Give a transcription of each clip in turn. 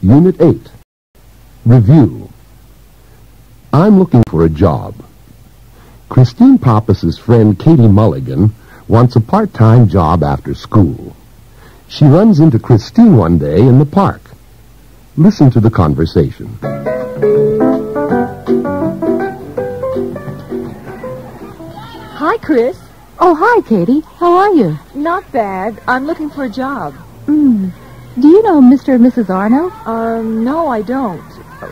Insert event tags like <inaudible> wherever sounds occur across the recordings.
Unit 8. Review. I'm looking for a job. Christine Pappas's friend Katie Mulligan wants a part-time job after school. She runs into Christine one day in the park. Listen to the conversation. Hi, Chris. Oh, hi, Katie. How are you? Not bad. I'm looking for a job. Mm. Do you know Mr. and Mrs. Arno? Um, no, I don't.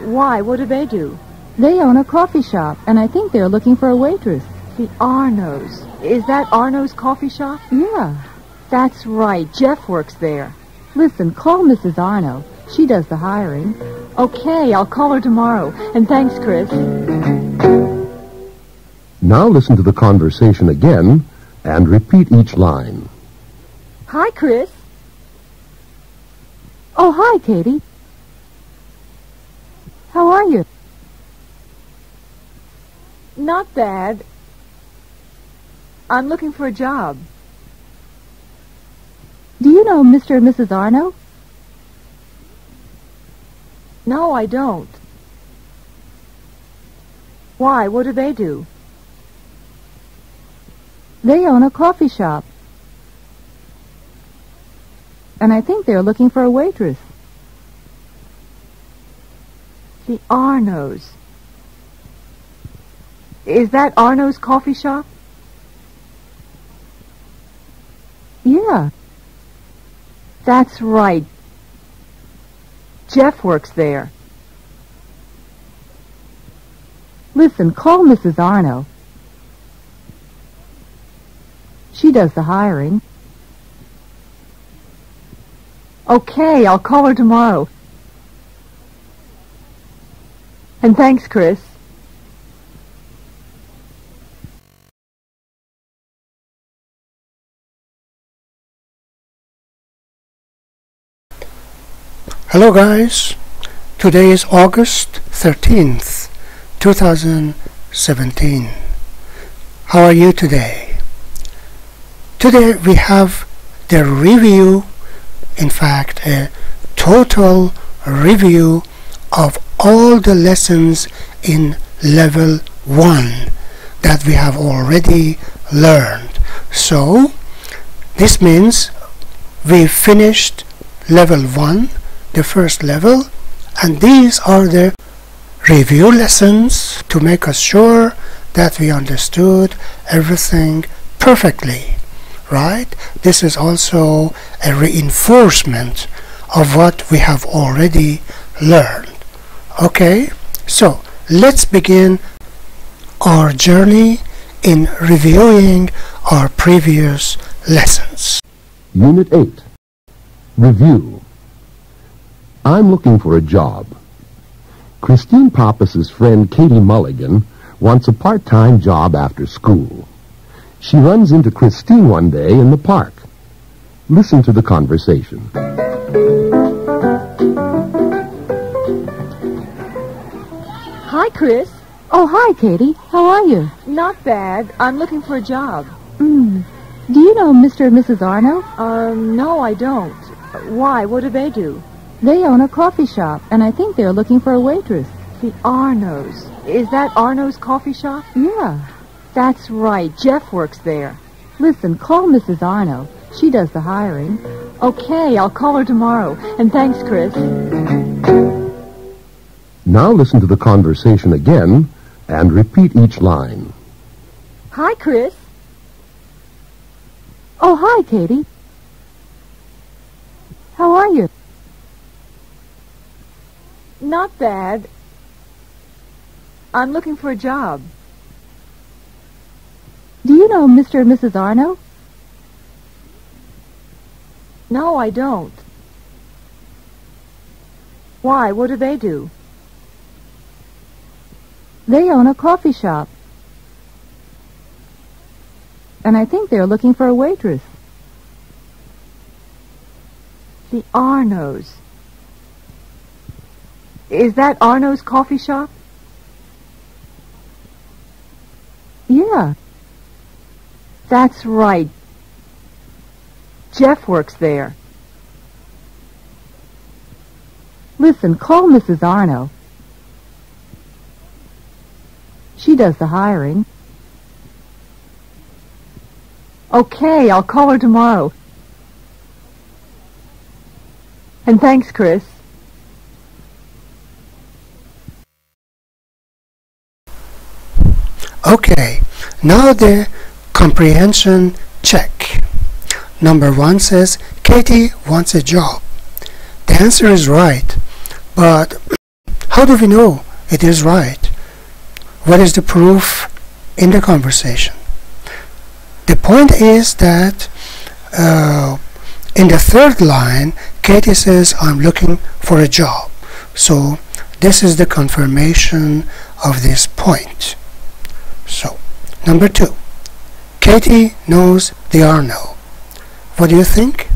Why? What do they do? They own a coffee shop, and I think they're looking for a waitress. The Arnos. Is that Arno's coffee shop? Yeah. That's right. Jeff works there. Listen, call Mrs. Arno. She does the hiring. Okay, I'll call her tomorrow. And thanks, Chris. Now listen to the conversation again and repeat each line. Hi, Chris. Oh, hi, Katie. How are you? Not bad. I'm looking for a job. Do you know Mr. and Mrs. Arno? No, I don't. Why? What do they do? They own a coffee shop. And I think they're looking for a waitress. The Arnos. Is that Arno's coffee shop? Yeah. That's right. Jeff works there. Listen, call Mrs. Arno. She does the hiring. Okay, I'll call her tomorrow. And thanks, Chris. Hello guys, today is August 13th, 2017. How are you today? Today we have the review, in fact a total review of all the lessons in level 1 that we have already learned. So this means we finished level 1 the first level and these are the review lessons to make us sure that we understood everything perfectly right this is also a reinforcement of what we have already learned okay so let's begin our journey in reviewing our previous lessons Unit 8. Review. I'm looking for a job. Christine Pappas's friend Katie Mulligan wants a part-time job after school. She runs into Christine one day in the park. Listen to the conversation. Hi, Chris. Oh, hi, Katie. How are you? Not bad. I'm looking for a job. Mm. Do you know Mr. and Mrs. Arno? Um, no, I don't. Why? What do they do? They own a coffee shop, and I think they're looking for a waitress. The Arnos. Is that Arno's coffee shop? Yeah. That's right. Jeff works there. Listen, call Mrs. Arno. She does the hiring. Okay, I'll call her tomorrow. And thanks, Chris. Now listen to the conversation again and repeat each line. Hi, Chris. Oh, hi, Katie. How are you? Not bad. I'm looking for a job. Do you know Mr. and Mrs. Arno? No, I don't. Why? What do they do? They own a coffee shop. And I think they're looking for a waitress. The Arnos. Is that Arno's coffee shop? Yeah. That's right. Jeff works there. Listen, call Mrs. Arno. She does the hiring. Okay, I'll call her tomorrow. And thanks, Chris. Okay, now the comprehension check. Number one says Katie wants a job. The answer is right, but <clears throat> how do we know it is right? What is the proof in the conversation? The point is that uh, in the third line, Katie says, I'm looking for a job. So this is the confirmation of this point. So, number two, Katie knows the Arno. What do you think?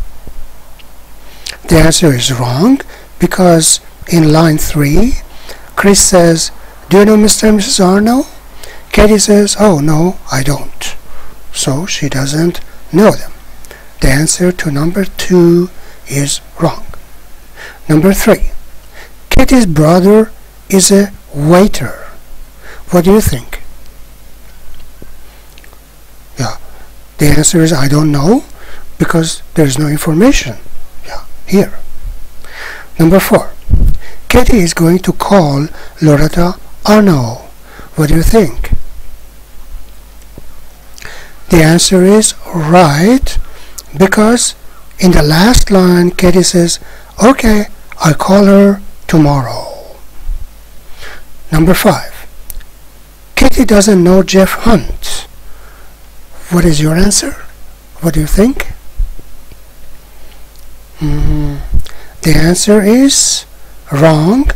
The answer is wrong because in line 3, Chris says, Do you know Mr. and Mrs. Arno? Katie says, Oh, no, I don't. So she doesn't know them. The answer to number 2 is wrong. Number 3, Katie's brother is a waiter. What do you think? Yeah, the answer is I don't know because there's no information yeah, here. Number four, Katie is going to call Loretta Arno. What do you think? The answer is right because in the last line Katie says, okay, I'll call her tomorrow. Number five, Katie doesn't know Jeff Hunt. What is your answer? What do you think? Mm, the answer is wrong.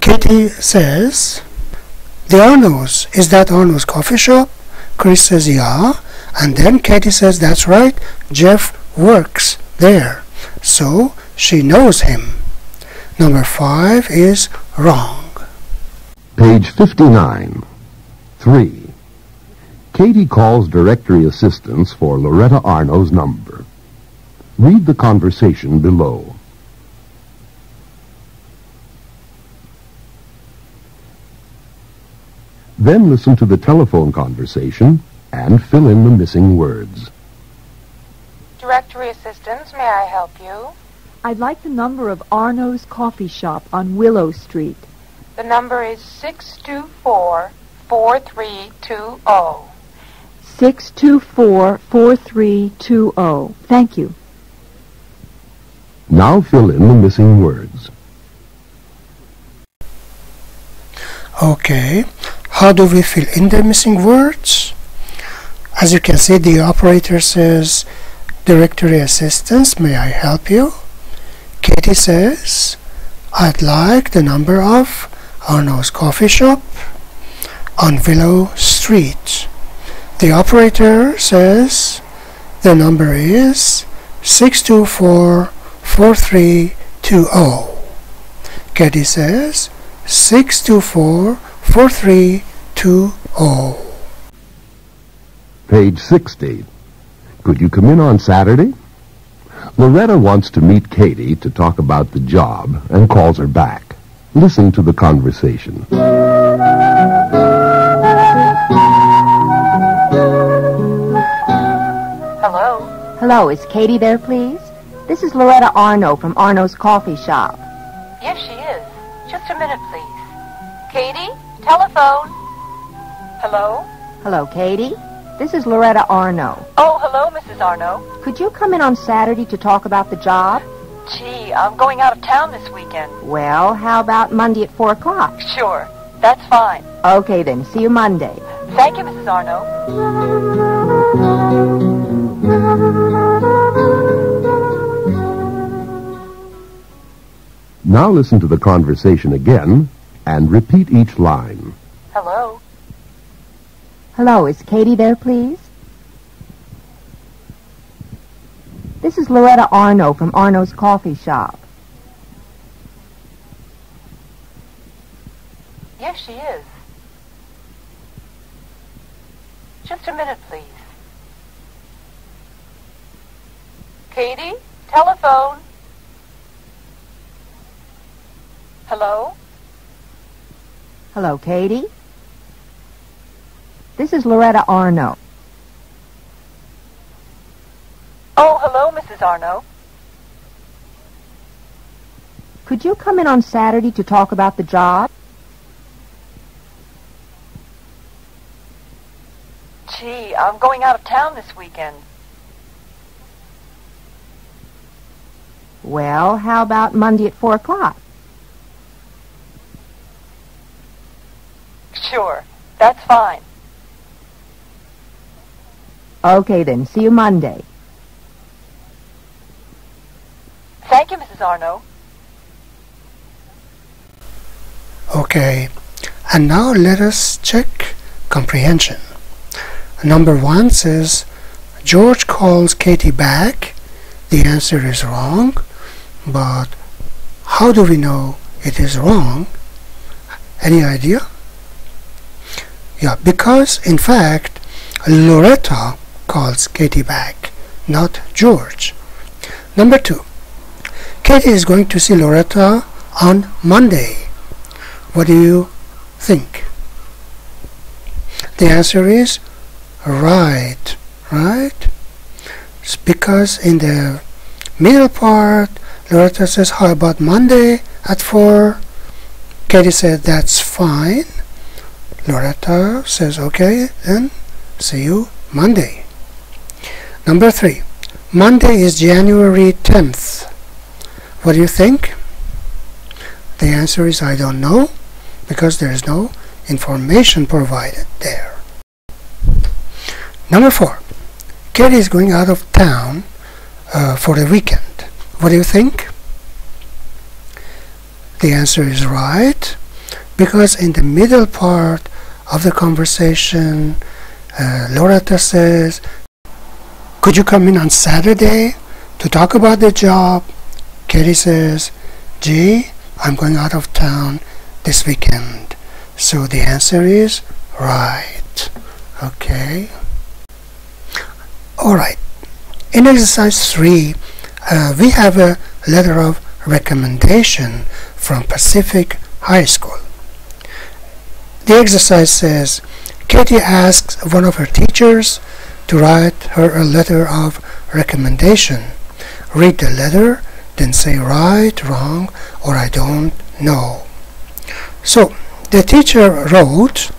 Katie says, the Arno's, is that Arno's coffee shop? Chris says, yeah. And then Katie says, that's right, Jeff works there. So she knows him. Number five is wrong. Page 59. 3. Katie calls directory assistance for Loretta Arno's number. Read the conversation below. Then listen to the telephone conversation and fill in the missing words. Directory assistance, may I help you? I'd like the number of Arno's Coffee Shop on Willow Street. The number is 624-4320. 624-4320. Thank you. Now fill in the missing words. Okay, how do we fill in the missing words? As you can see, the operator says, Directory Assistance, may I help you? Katie says, I'd like the number of Arno's Coffee Shop on Willow Street. The operator says, the number is 624-4320. Katie says, 624-4320. Page 60. Could you come in on Saturday? Loretta wants to meet Katie to talk about the job and calls her back. Listen to the conversation. Hello, is Katie there, please? This is Loretta Arno from Arno's Coffee Shop. Yes, she is. Just a minute, please. Katie? Telephone? Hello? Hello, Katie. This is Loretta Arno. Oh, hello, Mrs. Arno. Could you come in on Saturday to talk about the job? Gee, I'm going out of town this weekend. Well, how about Monday at 4 o'clock? Sure. That's fine. Okay, then. See you Monday. Thank you, Mrs. Arno. Now listen to the conversation again and repeat each line. Hello? Hello, is Katie there, please? This is Loretta Arno from Arno's Coffee Shop. Yes, she is. Just a minute, please. Katie? Telephone? Hello? Hello, Katie. This is Loretta Arno. Oh, hello, Mrs. Arno. Could you come in on Saturday to talk about the job? Gee, I'm going out of town this weekend. Well, how about Monday at 4 o'clock? Sure, that's fine. Okay, then. See you Monday. Thank you, Mrs. Arno. Okay, and now let us check comprehension. Number one says George calls Katie back. The answer is wrong, but how do we know it is wrong? Any idea? Yeah, because in fact Loretta calls Katie back, not George. Number two, Katie is going to see Loretta on Monday. What do you think? The answer is right, right? It's because in the middle part, Loretta says, how about Monday at 4? Katie said, that's fine. Loretta says, okay, then see you Monday. Number 3. Monday is January 10th. What do you think? The answer is I don't know because there is no information provided there. Number four, Katie is going out of town uh, for the weekend. What do you think? The answer is right because in the middle part of the conversation, uh, Loretta says, Could you come in on Saturday to talk about the job? Katie says, Gee, I'm going out of town this weekend. So the answer is right. Okay. Alright. In exercise 3, uh, we have a letter of recommendation from Pacific High School. The exercise says, Katie asks one of her teachers to write her a letter of recommendation. Read the letter, then say right, wrong, or I don't know. So, the teacher wrote,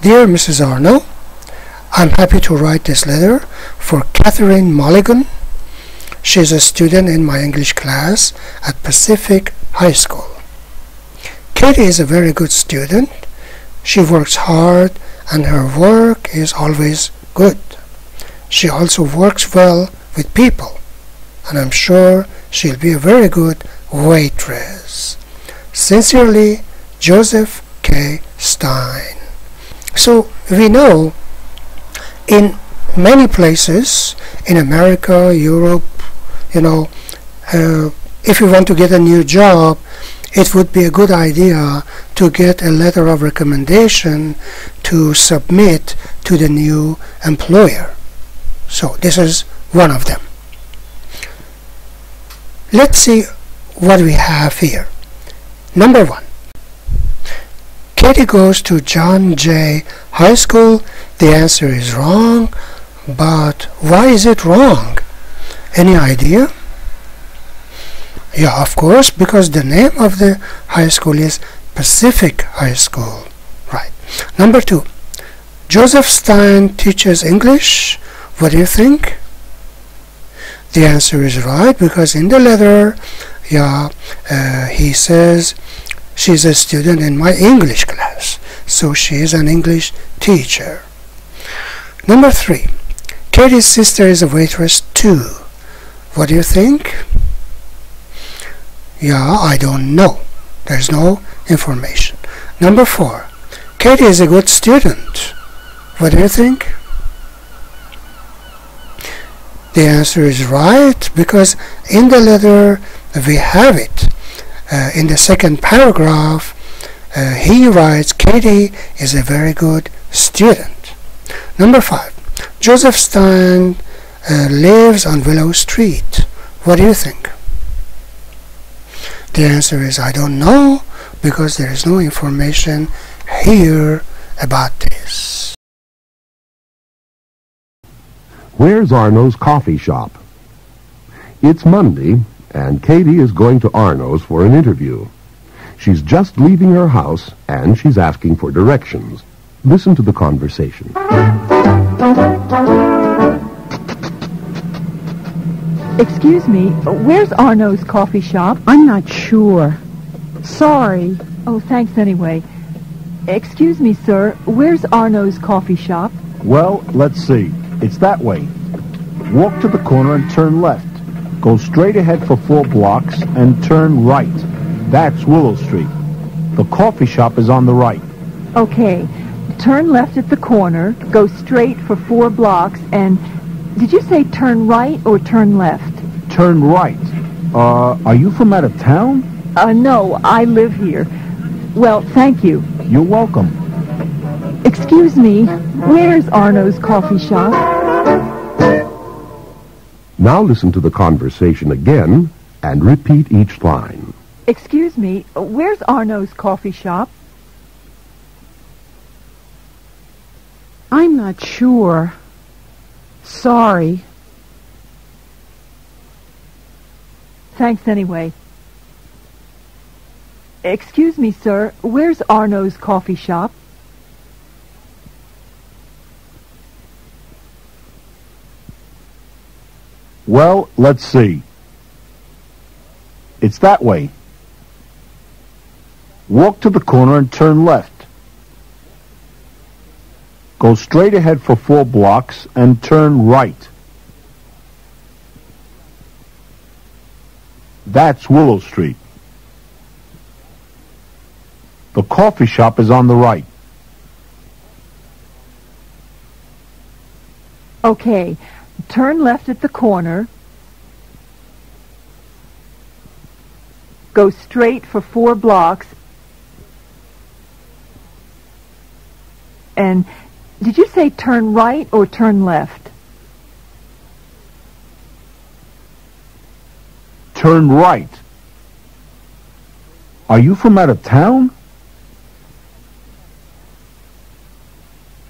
Dear Mrs. Arno, I'm happy to write this letter for Catherine Mulligan. She's a student in my English class at Pacific High School. Katie is a very good student. She works hard and her work is always good. She also works well with people and I'm sure she'll be a very good waitress. Sincerely, Joseph K. Stein. So we know in many places in America, Europe, you know, uh, if you want to get a new job, it would be a good idea to get a letter of recommendation to submit to the new employer. So this is one of them. Let's see what we have here. Number one. Katie goes to John Jay High School. The answer is wrong. But why is it wrong? Any idea? Yeah, of course, because the name of the high school is Pacific High School. Right. Number two. Joseph Stein teaches English. What do you think? The answer is right because in the letter, yeah, uh, he says she's a student in my English class, so she is an English teacher. Number three, Katie's sister is a waitress too. What do you think? Yeah, I don't know. There's no information. Number four, Katie is a good student. What do you think? The answer is right because in the letter we have it. Uh, in the second paragraph, uh, he writes, Katie is a very good student. Number five, Joseph Stein uh, lives on Willow Street. What do you think? The answer is I don't know, because there is no information here about this. Where's Arno's coffee shop? It's Monday, and Katie is going to Arno's for an interview. She's just leaving her house, and she's asking for directions. Listen to the conversation. Excuse me, where's Arno's coffee shop? I'm not sure. Sorry. Oh, thanks anyway. Excuse me, sir, where's Arno's coffee shop? Well, let's see. It's that way. Walk to the corner and turn left. Go straight ahead for four blocks and turn right. That's Willow Street. The coffee shop is on the right. Okay, turn left at the corner, go straight for four blocks, and did you say turn right or turn left? Turn right. Uh, are you from out of town? Uh, no, I live here. Well, thank you. You're welcome. Excuse me, where's Arno's coffee shop? Now listen to the conversation again and repeat each line. Excuse me, where's Arno's coffee shop? I'm not sure. Sorry. Thanks anyway. Excuse me, sir, where's Arno's coffee shop? Well, let's see. It's that way. Walk to the corner and turn left. Go straight ahead for four blocks and turn right. That's Willow Street. The coffee shop is on the right. Okay, turn left at the corner. Go straight for four blocks. And did you say turn right or turn left? Turn right. Are you from out of town?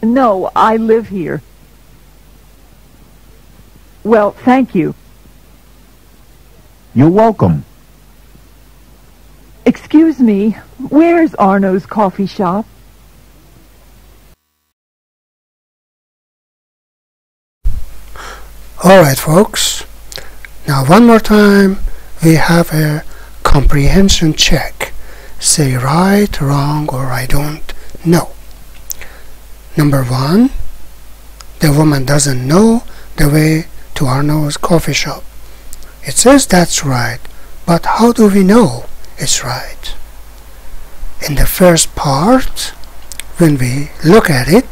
No, I live here. Well, thank you. You're welcome. Excuse me, where's Arno's coffee shop? Alright, folks. Now, one more time, we have a comprehension check. Say right, wrong, or I don't know. Number one, the woman doesn't know the way to Arno's coffee shop. It says that's right, but how do we know it's right? In the first part, when we look at it,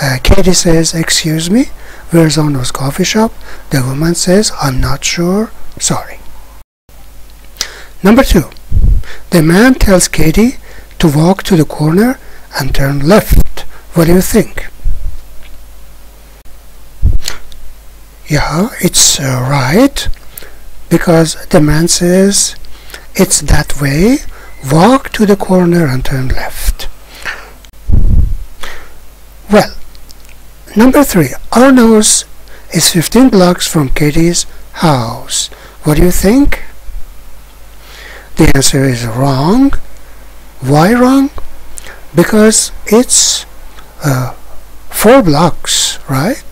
uh, Katie says, Excuse me, where's Arno's coffee shop? The woman says, I'm not sure, sorry. Number two, the man tells Katie to walk to the corner and turn left. What do you think? Yeah, it's uh, right because the man says it's that way. Walk to the corner and turn left. Well, number three, Arno's is 15 blocks from Katie's house. What do you think? The answer is wrong. Why wrong? Because it's uh, four blocks, right?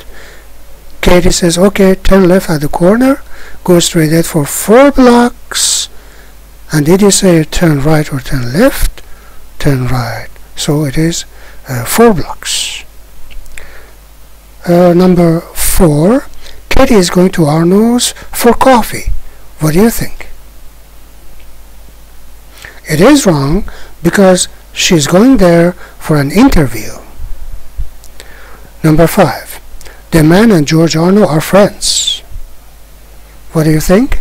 Katie says, okay, turn left at the corner, go straight ahead for four blocks. And did you say turn right or turn left? Turn right. So it is uh, four blocks. Uh, number four, Katie is going to Arno's for coffee. What do you think? It is wrong because she's going there for an interview. Number five, the man and George Arno are friends. What do you think?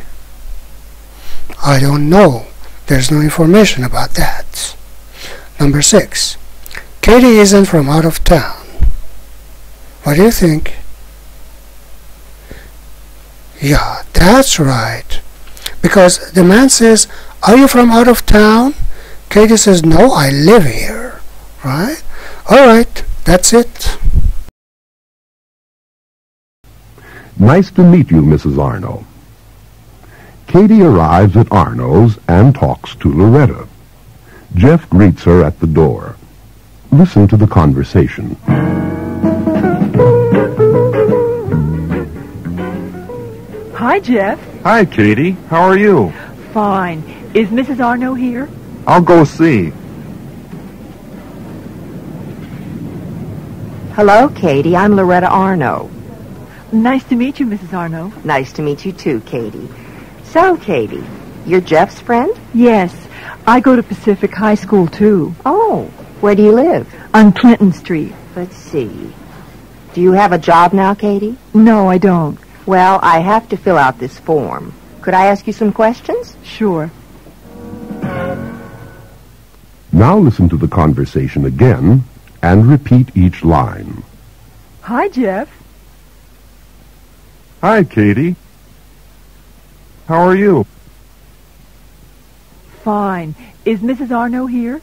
I don't know. There's no information about that. Number six, Katie isn't from out of town. What do you think? Yeah, that's right. Because the man says, Are you from out of town? Katie says, no, I live here. Right? All right, that's it. Nice to meet you, Mrs. Arno. Katie arrives at Arno's and talks to Loretta. Jeff greets her at the door. Listen to the conversation. Hi, Jeff. Hi, Katie. How are you? Fine. Is Mrs. Arno here? I'll go see. Hello, Katie. I'm Loretta Arno. Nice to meet you, Mrs. Arno. Nice to meet you too, Katie. So, Katie, you're Jeff's friend? Yes. I go to Pacific High School, too. Oh, where do you live? On Clinton Street. Let's see. Do you have a job now, Katie? No, I don't. Well, I have to fill out this form. Could I ask you some questions? Sure. Now listen to the conversation again and repeat each line. Hi, Jeff. Hi, Katie. How are you? Fine. Is Mrs. Arno here?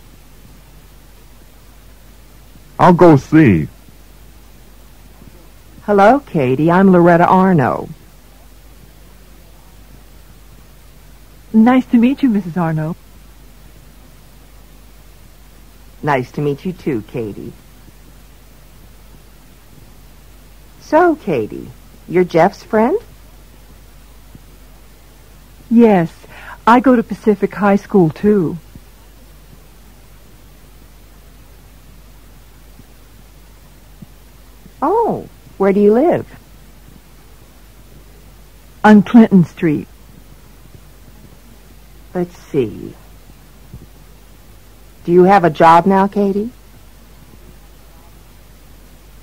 I'll go see. Hello, Katie. I'm Loretta Arno. Nice to meet you, Mrs. Arno. Nice to meet you too, Katie. So, Katie, you're Jeff's friend? Yes. I go to Pacific High School, too. Oh, where do you live? On Clinton Street. Let's see. Do you have a job now, Katie?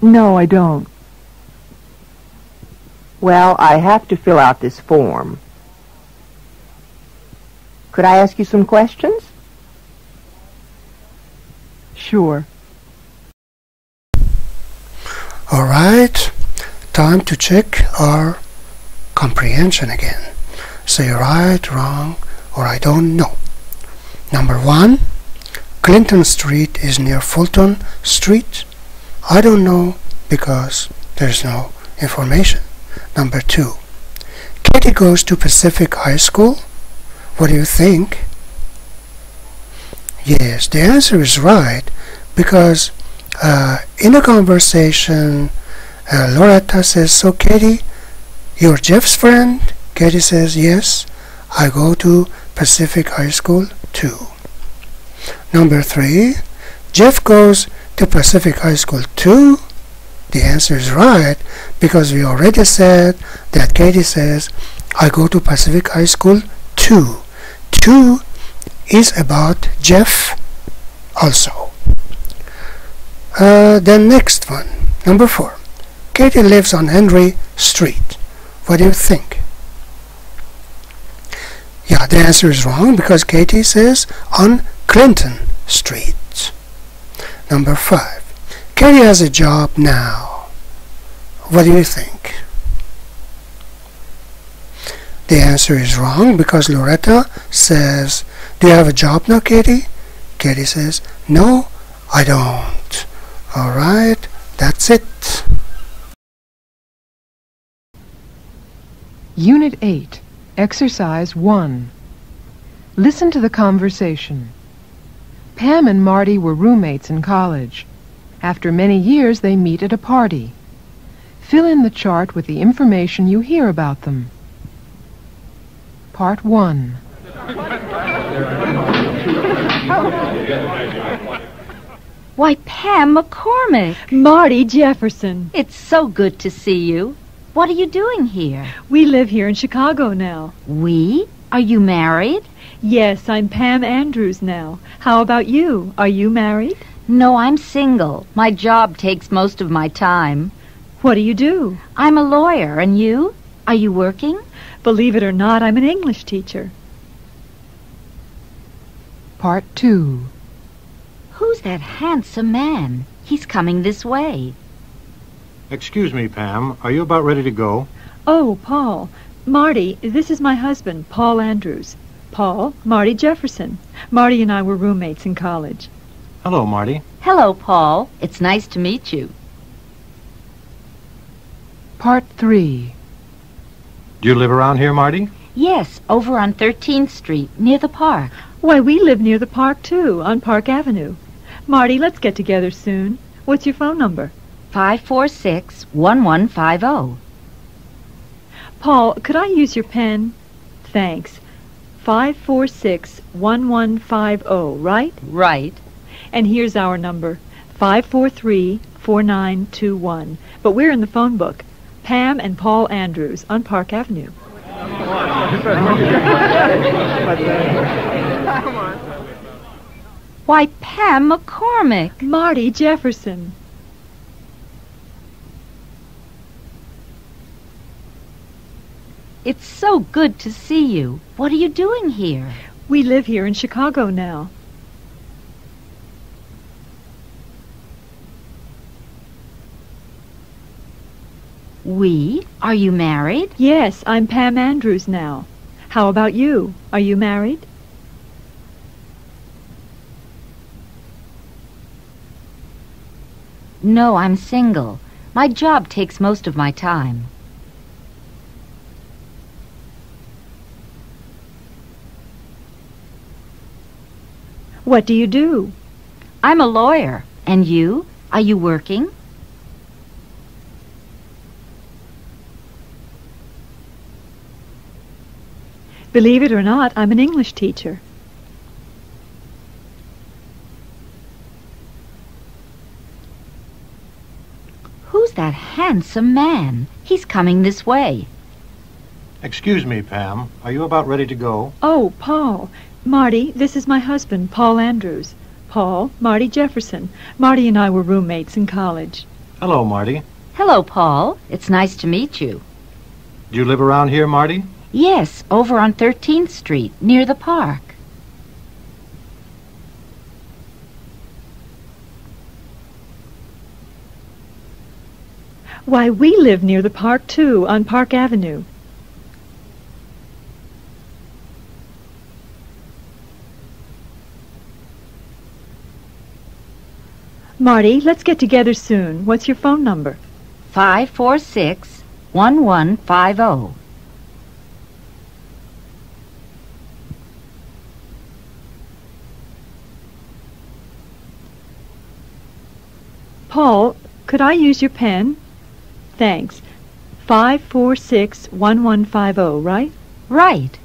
No, I don't. Well, I have to fill out this form. Could I ask you some questions? Sure. All right, time to check our comprehension again. Say right, wrong, or I don't know. Number one, Clinton Street is near Fulton Street. I don't know because there's no information. Number two, Katie goes to Pacific High School. What do you think? Yes, the answer is right because uh, in a conversation, uh, Loretta says, So, Katie, you're Jeff's friend? Katie says, Yes, I go to Pacific High School too. Number three, Jeff goes to Pacific High School too. The answer is right because we already said that Katie says, I go to Pacific High School too. Two is about Jeff also. Uh, the next one, number four. Katie lives on Henry Street. What do you think? Yeah, the answer is wrong because Katie says on Clinton Street. Number five. Katie has a job now. What do you think? The answer is wrong because Loretta says, Do you have a job now, Katie? Katie says, No, I don't. Alright, that's it. Unit 8, Exercise 1. Listen to the conversation. Pam and Marty were roommates in college. After many years, they meet at a party. Fill in the chart with the information you hear about them. Part 1. Why, Pam McCormick. Marty Jefferson. It's so good to see you. What are you doing here? We live here in Chicago now. We? Are you married? Yes, I'm Pam Andrews now. How about you? Are you married? No, I'm single. My job takes most of my time. What do you do? I'm a lawyer, and you? Are you working? Believe it or not, I'm an English teacher. Part 2. Who's that handsome man? He's coming this way. Excuse me, Pam. Are you about ready to go? Oh, Paul. Marty, this is my husband, Paul Andrews. Paul, Marty Jefferson. Marty and I were roommates in college. Hello, Marty. Hello, Paul. It's nice to meet you. Part 3. Do you live around here, Marty? Yes, over on 13th Street, near the park. Why, we live near the park, too, on Park Avenue. Marty, let's get together soon. What's your phone number? 546-1150. Paul, could I use your pen? Thanks. 546-1150, right? Right. And here's our number, 543-4921. But we're in the phone book. Pam and Paul Andrews on Park Avenue. <laughs> <laughs> Why, Pam McCormick. Marty Jefferson. It's so good to see you. What are you doing here? We live here in Chicago now. We? Are you married? Yes, I'm Pam Andrews now. How about you? Are you married? No, I'm single. My job takes most of my time. What do you do? I'm a lawyer. And you? Are you working? Believe it or not, I'm an English teacher. Who's that handsome man? He's coming this way. Excuse me, Pam. Are you about ready to go? Oh, Paul. Marty, this is my husband, Paul Andrews. Paul, Marty Jefferson. Marty and I were roommates in college. Hello, Marty. Hello, Paul. It's nice to meet you. Do you live around here, Marty? Yes, over on 13th Street, near the park. Why, we live near the park, too, on Park Avenue. Marty, let's get together soon. What's your phone number? 546-1150. Paul, could I use your pen? Thanks. 546-1150, right? Right.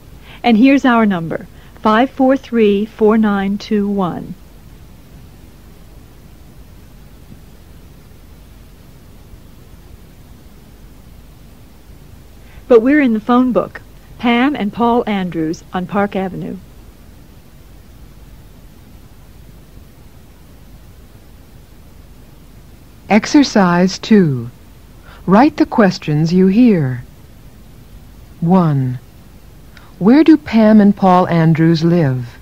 And here's our number, 543-4921. But we're in the phone book. Pam and Paul Andrews on Park Avenue. Exercise 2. Write the questions you hear. 1. Where do Pam and Paul Andrews live?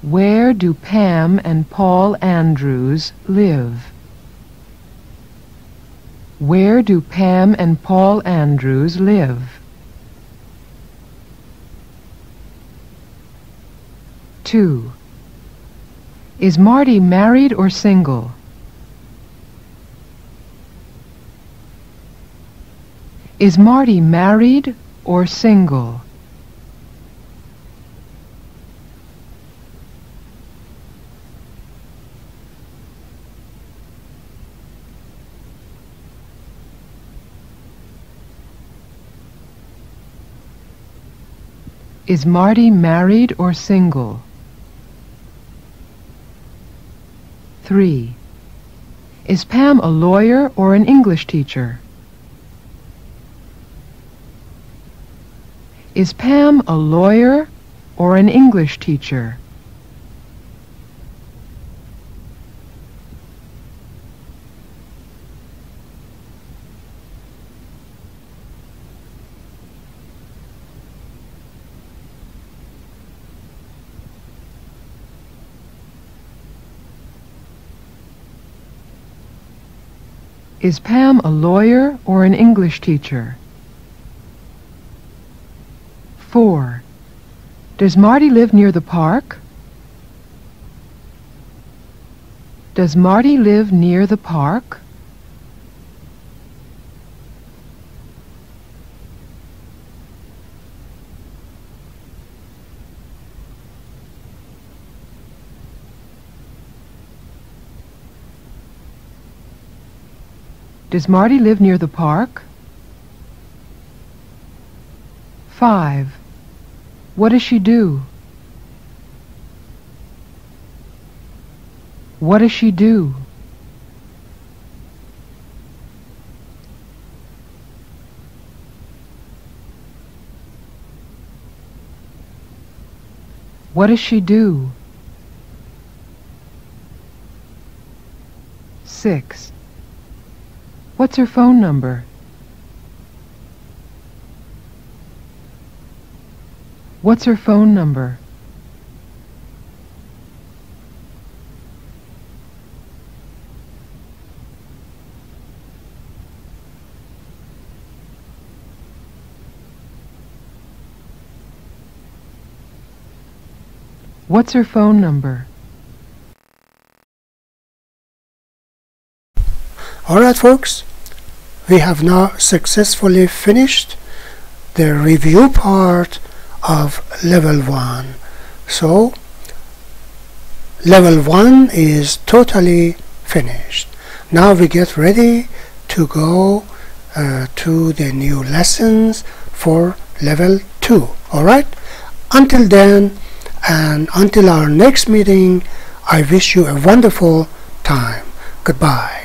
Where do Pam and Paul Andrews live? Where do Pam and Paul Andrews live? 2. Is Marty married or single? Is Marty married or single? Is Marty married or single? 3. Is Pam a lawyer or an English teacher? Is Pam a lawyer or an English teacher? Is Pam a lawyer or an English teacher? 4. Does Marty live near the park? Does Marty live near the park? Does Marty live near the park? 5. What does she do? What does she do? What does she do? 6. What's her phone number? What's her phone number? What's her phone number? Alright folks, we have now successfully finished the review part of level 1. So, level 1 is totally finished. Now we get ready to go uh, to the new lessons for level 2. Alright? Until then, and until our next meeting, I wish you a wonderful time. Goodbye.